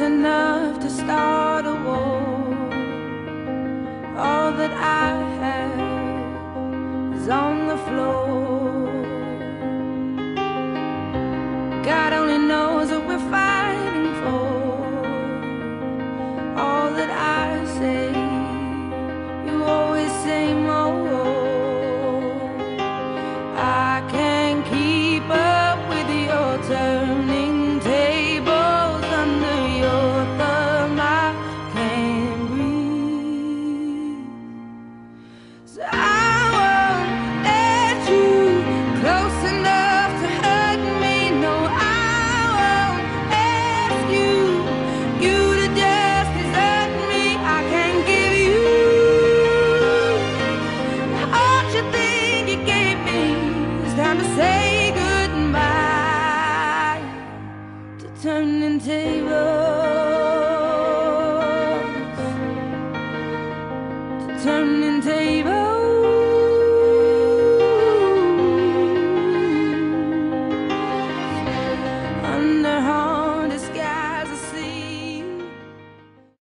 enough to start a war. All that I have is on the floor. God only knows what we're fighting you you gave me. It's time to say goodbye to turning tables, to turning tables.